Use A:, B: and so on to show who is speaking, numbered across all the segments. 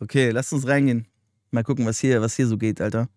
A: Okay, lass uns reingehen. Mal gucken, was hier, was hier so geht, Alter.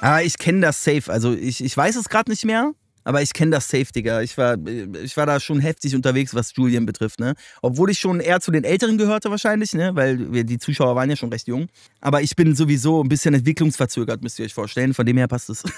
A: Ah, ich kenne das safe. Also ich, ich weiß es gerade nicht mehr, aber ich kenne das safe, Digga. Ich war, ich war da schon heftig unterwegs, was Julian betrifft, ne? Obwohl ich schon eher zu den Älteren gehörte wahrscheinlich, ne? Weil wir, die Zuschauer waren ja schon recht jung. Aber ich bin sowieso ein bisschen entwicklungsverzögert, müsst ihr euch vorstellen. Von dem her passt es.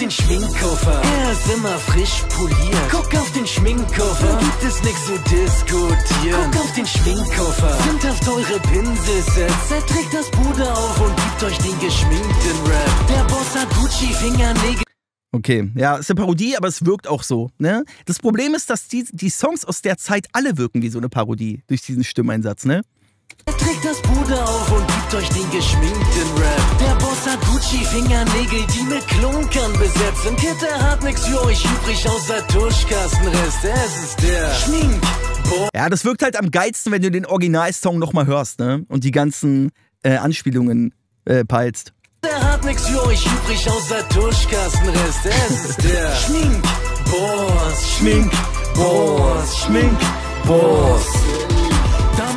B: den Schminkkoffer, er ist immer frisch poliert. Guck auf den Schminkkoffer, gibt es nichts zu diskutieren. Guck auf den Schminkkoffer, sündhaft eure Pinselsets. Er trägt das Puder auf und gibt euch den geschminkten Rap. Der Boss hat Gucci Fingernägel.
A: Okay, ja, ist eine Parodie, aber es wirkt auch so. Ne? Das Problem ist, dass die, die Songs aus der Zeit alle wirken wie so eine Parodie durch diesen Stimmeinsatz, ne?
B: Er trägt das Puder auf und gibt euch den geschminkten Rap. Der Boss hat Gucci Fingernägel, die mit Klunkern besetzt sind. Kid, der hat nix für euch übrig außer Tuschkastenrest. Es ist der Schmink.
A: Ja, das wirkt halt am geilsten, wenn du den Originalsong nochmal hörst, ne? Und die ganzen äh, Anspielungen äh, peilst.
B: Der hat nix für euch übrig außer Tuschkastenrest. Es ist der Schmink. Boss, Schmink, Boss, Schmink, Boss.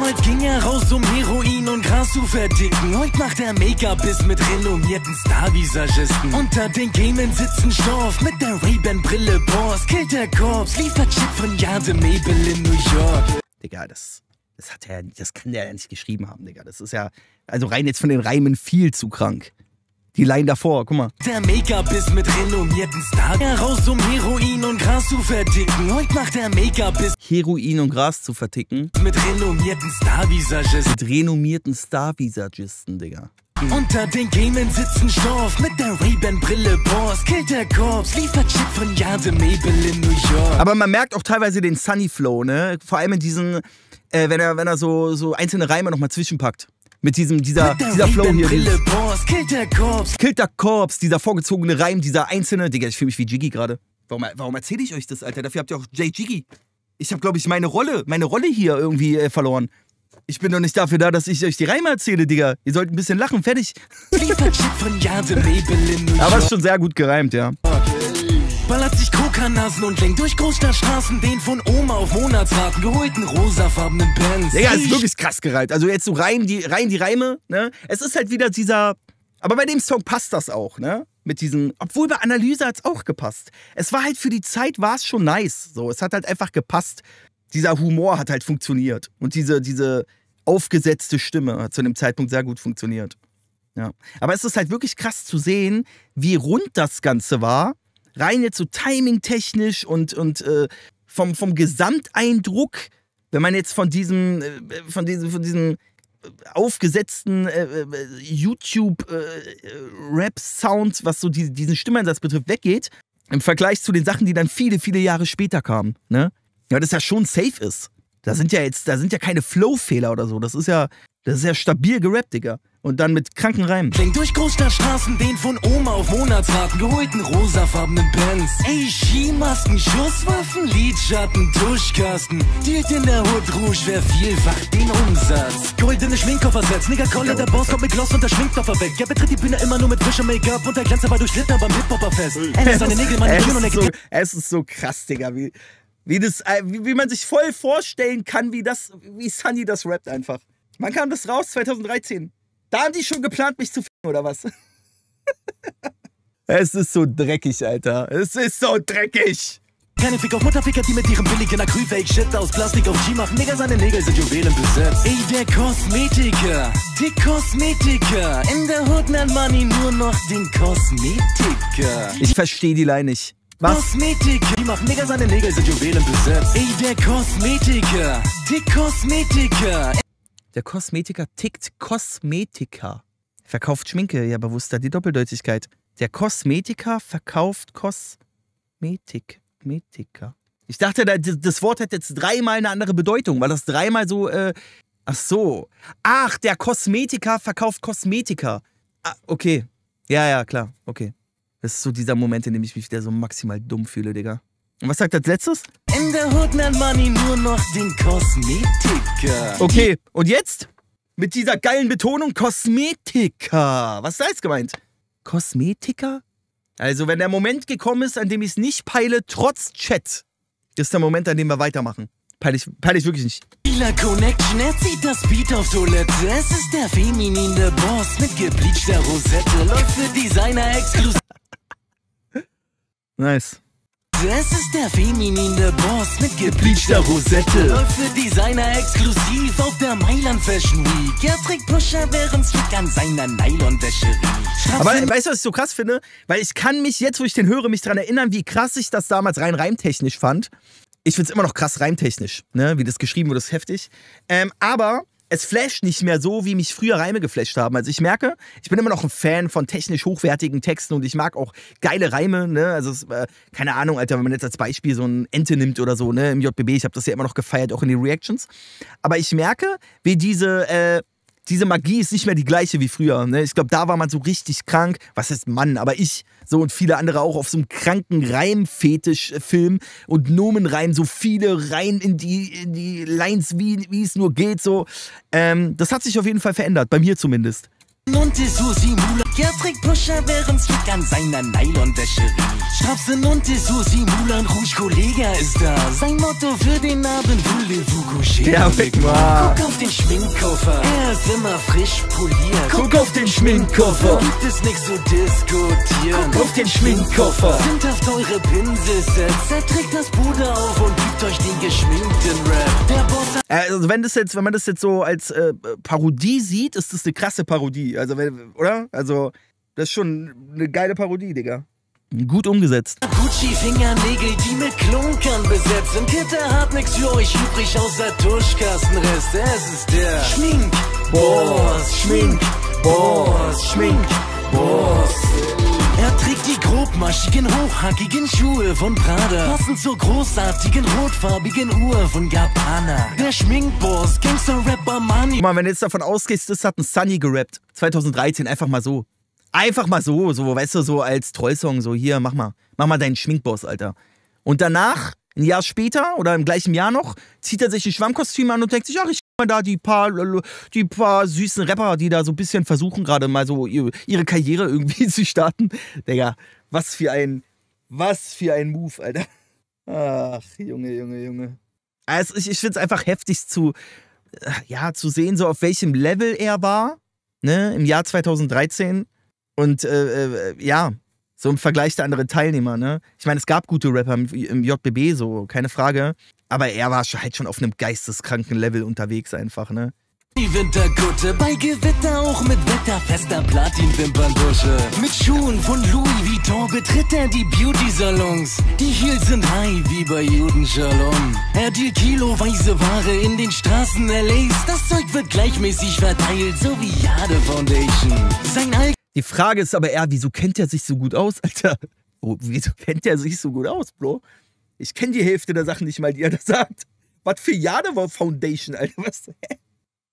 B: Damals ging er raus, um Heroin und Gras zu verdicken. Heute macht er Make-up-Biss mit renommierten Star-Visagisten. Unter den Gamen sitzen Stoff mit der Ray-Ban-Brille Boss. Killt der Korps, liefert Chip von Jade Mabel in New York.
A: Digga, das, das hat er, das kann der ja nicht geschrieben haben, Digga. Das ist ja, also rein jetzt von den Reimen viel zu krank. Die Line davor, guck mal.
B: Der Make-up-Biss mit renommierten Star. Er raus, um Heroin und Gras zu verdicken. Heute macht er Make-up-Biss
A: Heroin und Gras zu verticken.
B: mit renommierten Star-Visagisten.
A: Mit renommierten Star-Visagisten, Digga.
B: Unter den Gamen sitzen Stoff mit der Ray-Ban-Brille Boss. Killt der Korps, liefert Chip von Jade Mabel in New York.
A: Aber man merkt auch teilweise den Sunny Flow, ne? Vor allem in diesen, äh, wenn er, wenn er so, so einzelne Reime nochmal zwischenpackt. Mit diesem, dieser,
B: mit
A: dieser Flow hier.
B: Boss. Killt der Korps.
A: Kilt der Korps, dieser vorgezogene Reim, dieser einzelne. Digga, ich fühle mich wie Jiggy gerade. Warum, warum erzähle ich euch das, Alter? Dafür habt ihr auch Jay Jiggy. Ich habe, glaube ich, meine Rolle, meine Rolle hier irgendwie äh, verloren. Ich bin doch nicht dafür da, dass ich euch die Reime erzähle, Digga. Ihr sollt ein bisschen lachen, fertig. Aber
B: York.
A: ist schon sehr gut gereimt, ja.
B: Ballert sich Kokanasen und lenkt durch Großstadtstraßen den von Oma auf Monatsraten geholten rosafarbenen Benz.
A: Digga, ist
B: Ich
A: wirklich krass gereimt. Also jetzt so rein die, rein die Reime, ne? Es ist halt wieder dieser. Aber bei dem Song passt das auch, ne? Mit diesen. Obwohl bei Analyse hat es auch gepasst. Es war halt für die Zeit, war es schon nice. So, es hat halt einfach gepasst. Dieser Humor hat halt funktioniert. Und diese, diese aufgesetzte Stimme hat zu dem Zeitpunkt sehr gut funktioniert. Ja. Aber es ist halt wirklich krass zu sehen, wie rund das Ganze war. Rein jetzt so timing-technisch und, und äh, vom, vom Gesamteindruck, wenn man jetzt von diesem, äh, von diesem, von diesem aufgesetzten äh, äh, YouTube-Rap-Sound, was so die, diesen Stimmeinsatz betrifft, weggeht, im Vergleich zu den Sachen, die dann viele, viele Jahre später kamen. Ne? Ja, das ja schon safe ist. Da sind ja jetzt, da sind ja keine Flow-Fehler oder so. Das ist ja, das ist ja stabil gerappt, Digga. Und dann mit kranken Reimen.
B: Lenkt durch Großstadtstraßen den von Oma auf Monatsraten geholten rosafarbenen Benz. Ey, Skimasken, Schusswaffen, Lidschatten, Tuschkasten. Dealt in der Hood Rouge vervielfacht den Umsatz. Goldene Schminkkoffer-Sets, Nigga Kolle, der Boss kommt mit Gloss und der Schminkkoffer weg. Er betritt die Bühne immer nur mit frischem Make-up und der Glanz aber durch Litter beim Hip-Hopper-Fest. Er seine Nägel, meine
A: es, ist so, es ist so krass, Digga, wie, wie, das, äh, wie, wie man sich voll vorstellen kann, wie, das, wie Sunny das rappt einfach. Wann kam das raus? 2013. Da haben die schon geplant, mich zu ficken, oder was? es ist so dreckig, Alter. Es ist so dreckig.
B: Keine Fick auf Mutterficker, die mit ihrem billigen Acryl-Fake-Shit aus Plastik auf G machen. Nigga, seine Nägel sind Juwelen besetzt. Ey, der Kosmetiker, die Kosmetiker. In der Hood nennt man ihn nur noch den Kosmetiker.
A: Ich verstehe die Line nicht. Was?
B: Kosmetiker, die machen Nigga, seine Nägel sind Juwelen besetzt. Ey, der Kosmetiker, die Kosmetiker.
A: Der Kosmetiker tickt Kosmetika. Verkauft Schminke, ja, bewusster die Doppeldeutigkeit. Der Kosmetiker verkauft Kosmetik. Kosmetiker. Ich dachte, da- das Wort hätte jetzt dreimal eine andere Bedeutung, weil das dreimal so, äh, ach so. Ach, der Kosmetiker verkauft Kosmetika. Ah, okay. Ja, ja, klar, okay. Das ist so dieser Moment, in dem ich mich wieder so maximal dumm fühle, Digga. Und was sagt als letztes?
B: In der Hood nennt man ihn nur noch den Kosmetiker.
A: Okay, und jetzt? Mit dieser geilen Betonung Kosmetika. Was ist da jetzt gemeint? Kosmetika? Also, wenn der Moment gekommen ist, an dem ich es nicht peile, trotz Chat, ist der Moment, an dem wir weitermachen. Peile ich, peile ich wirklich nicht.
B: Spieler Connection, er zieht das Beat auf Toilette. Es ist der feminine Boss mit gebleachter Rosette. Läuft für Designer exklusiv.
A: Nice.
B: Es ist der feminine Boss mit gebleachter Rosette. Läuft für Designer exklusiv auf der Mailand Fashion Week. Er trägt Pusher, während Flick an seiner Nylonwäsche riecht.
A: Aber weißt du, was ich so krass finde? Weil ich kann mich jetzt, wo ich den höre, mich daran erinnern, wie krass ich das damals rein reimtechnisch fand. Ich finde es immer noch krass reimtechnisch, ne? wie das geschrieben wurde, ist heftig. Ähm, aber es flasht nicht mehr so, wie mich früher Reime geflasht haben. Also ich merke, ich bin immer noch ein Fan von technisch hochwertigen Texten und ich mag auch geile Reime. Ne? Also es, äh, keine Ahnung, Alter, wenn man jetzt als Beispiel so ein Ente nimmt oder so ne? im JBB, ich habe das ja immer noch gefeiert, auch in den Reactions. Aber ich merke, wie diese äh, diese Magie ist nicht mehr die gleiche wie früher. Ne? Ich glaube, da war man so richtig krank. Was heißt Mann? Aber ich so und viele andere auch auf so einem kranken Reimfetisch-Film und Nomenreim, so viele rein in die, in die Lines, wie, wie es nur geht. So. Ähm, das hat sich auf jeden Fall verändert, bei mir zumindest.
B: Die Susi Mula, er trägt Pusher, während Flick an seiner Nylonwäsche riecht. Strapsen und Susi Mula, Rouge Kollega ist da. Sein Motto für den Abend, Voulez-vous coucher
A: Ja, weg mal.
B: Guck auf den Schminkkoffer, er ist immer frisch poliert.
A: Guck auf den Schminkkoffer.
B: Gibt es nichts zu diskutieren.
A: Guck auf den Schminkkoffer.
B: Sündhaft eure Pinselsets. Er trägt das Puder auf und gibt euch den geschminkten Rap. Der Boss
A: Also wenn, das jetzt, wenn man das jetzt so als äh, Parodie sieht, ist das eine krasse Parodie. Also, wenn, oder? Also, das ist schon eine geile Parodie, Digga. Gut umgesetzt.
B: Gucci-Fingernägel, die mit Klunkern besetzt sind. Kitter hat nix für euch übrig außer Tuschkastenrest. Es ist der Schminkboss, Schminkboss, Schminkboss. Er trägt die grobmaschigen, hochhackigen Schuhe von Prada. Passend zur großartigen, rotfarbigen Uhr von Gabbana. Der Schminkboss, Gangster-Rapper Money.
A: Guck mal, wenn du jetzt davon ausgehst, das hat ein Sunny gerappt. 2013, einfach mal so. Einfach mal so, so, weißt du, so als Trollsong, so hier, mach mal, mach mal deinen Schminkboss, Alter. Und danach, ein Jahr später oder im gleichen Jahr noch, zieht er sich ein Schwammkostüm an und denkt sich, ach, ich mal da die paar, die paar süßen Rapper, die da so ein bisschen versuchen, gerade mal so ihre, ihre Karriere irgendwie zu starten. Digga, was für ein, was für ein Move, Alter. Ach, Junge, Junge, Junge. Also ich, ich finde es einfach heftig zu, äh, ja, zu sehen, so auf welchem Level er war, ne, im Jahr 2013. Und äh, äh, ja, so im Vergleich der anderen Teilnehmer, ne? Ich meine, es gab gute Rapper im, JBB, so, keine Frage. Aber er war halt schon auf einem geisteskranken Level unterwegs einfach, ne?
B: Die Winterkutte, bei Gewitter auch mit wetterfester Platin-Wimperntusche. Mit Schuhen von Louis Vuitton betritt er die Beauty-Salons. Die Heels sind high wie bei Juden Shalom. Er dealt kiloweise Ware in den Straßen LAs. Das Zeug wird gleichmäßig verteilt, so wie Jade Foundation. Sein Al
A: Die Frage ist aber eher, wieso kennt er sich so gut aus, Alter? Oh, wieso kennt er sich so gut aus, Bro? Ich kenne die Hälfte der Sachen nicht mal, die er da sagt. Was für Jade war Foundation, Alter? Was?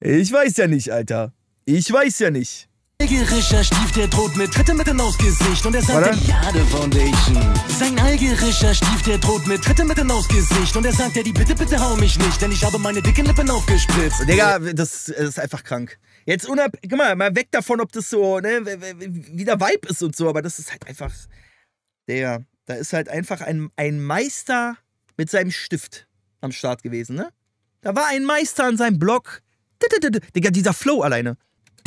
A: Ich weiß ja nicht, Alter. Ich weiß ja nicht.
B: Algerischer Stief, der droht mit Tritte mitten aufs Gesicht und er sagt die Jade Foundation. Sein algerischer Stief, der droht mit Tritte mitten aufs Gesicht und er sagt ja, die bitte, bitte hau mich nicht, denn ich habe meine dicken Lippen aufgespritzt.
A: Digga, das, das ist einfach krank. Jetzt unab, guck mal, mal weg davon, ob das so, ne, wie der Vibe ist und so, aber das ist halt einfach, Digga, da ist halt einfach ein, ein Meister mit seinem Stift am Start gewesen, ne? Da war ein Meister an seinem Blog. Digga, dieser Flow alleine.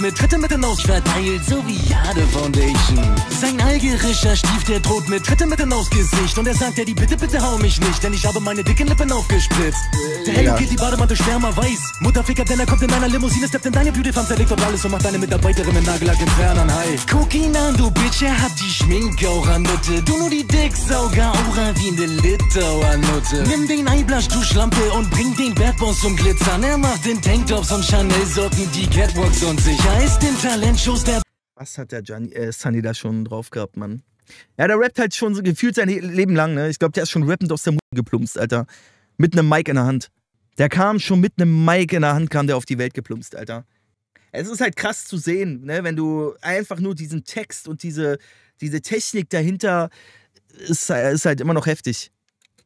B: Mit Tritte mitten aufs verteilt, so wie Jade Foundation. Sein algerischer Stief, der droht mit Tritte mitten aufs Gesicht und er sagt ja, die bitte, bitte hau mich nicht, denn ich habe meine dicken Lippen aufgespritzt. Der Hello
A: Ja.
B: geht die Bademantel Sperma weiß. Mutterficker, denn er kommt in einer Limousine, steppt in deine Beauty-Farm, zerlegt dort alles und macht deine Mitarbeiterin mit Nagellack entfernen, hi. Guck ihn an, du Bitch, er hat die Schminkaura-Nutte. Du nur die Dicksauger-Aura wie ne Litauer-Nutte. Nimm den Eyeblush, du Schlampe, und bring den Bad Boss zum Glitzern. Er macht in Tanktops und Chanel-Socken die Catwalks und sicher ist in Talentshows der
A: Was hat der Gianni, äh, Sunny da schon drauf gehabt, Mann? Ja, der rappt halt schon so gefühlt sein Leben lang, ne? Ich glaube, der ist schon rappend aus der Mutter geplumpst, Alter. Mit einem Mic in der Hand. Der kam schon mit einem Mic in der Hand, kam der auf die Welt geplumpst, Alter. Es ist halt krass zu sehen, ne? Wenn du einfach nur diesen Text und diese, diese Technik dahinter ist, ist halt immer noch heftig.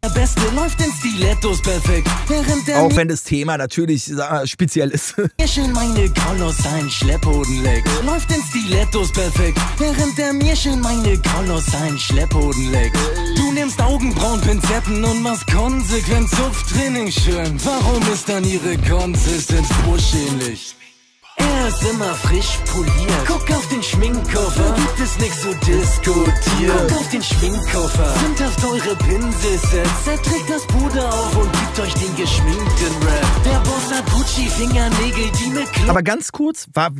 B: Der Beste läuft in Stilettos perfekt, während der
A: Auch wenn das Thema natürlich äh, speziell ist.
B: mir schön meine kolossalen Schlepphoden leckt. Läuft in Stilettos perfekt, während der mir schön meine kolossalen Schlepphoden leckt. Du nimmst Augenbrauenpinzetten und machst konsequent Zupftraining schön. Warum ist dann ihre Konsistenz buschähnlich? Er ist immer frisch poliert. Guck auf den Schminkkoffer, gibt es nichts zu diskutieren. Guck auf den Schminkkoffer, sündhaft eure Pinselsets. Er trägt das Puder auf und gibt euch den geschminkten Rap. Der Boss hat Gucci-Fingernägel, die mit Klo
A: Aber ganz kurz, war,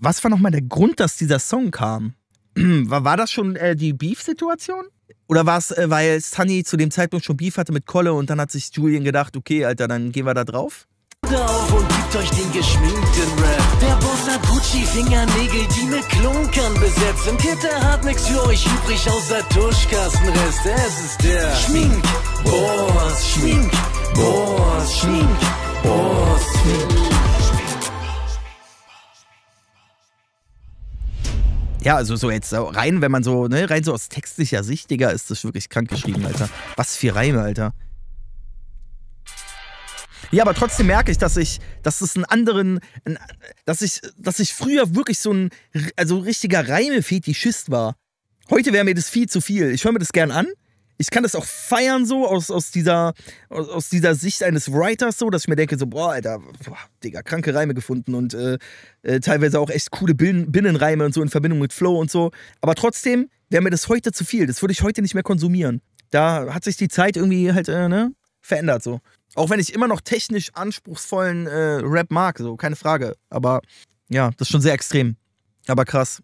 A: was war nochmal der Grund, dass dieser Song kam? War, war das schon äh, die Beef-Situation? Oder war es, äh, weil Sunny zu dem Zeitpunkt schon Beef hatte mit Kolle und dann hat sich Julian gedacht, okay, Alter, dann gehen wir da drauf?
B: Auf und gibt euch den geschminkten Rap. Der Boss hat Gucci-Fingernägel, die mit Klunkern besetzt sind. Kid, er hat nix für euch übrig außer Tuschkastenrest. Es ist der Schmink-Boss, Schmink-Boss, Schmink-Boss, Schmink.
A: Ja, also so jetzt rein, wenn man so, ne, rein so aus textlicher Sicht, Digga, ist das wirklich krank geschrieben, Alter. Was für Reime, Alter. Ja, aber trotzdem merke ich, dass ich, dass es einen anderen, dass ich, dass ich früher wirklich so ein, also richtiger Reime-Fetischist war. Heute wäre mir das viel zu viel. Ich höre mir das gern an. Ich kann das auch feiern so aus, aus, dieser, aus, aus dieser Sicht eines Writers so, dass ich mir denke so, boah, Alter, boah, Digga, kranke Reime gefunden und äh, äh, teilweise auch echt coole Bin Binnenreime und so in Verbindung mit Flow und so. Aber trotzdem wäre mir das heute zu viel. Das würde ich heute nicht mehr konsumieren. Da hat sich die Zeit irgendwie halt, äh, ne, verändert so. Auch wenn ich immer noch technisch anspruchsvollen äh, Rap mag, so, keine Frage. Aber ja, das ist schon sehr extrem. Aber krass.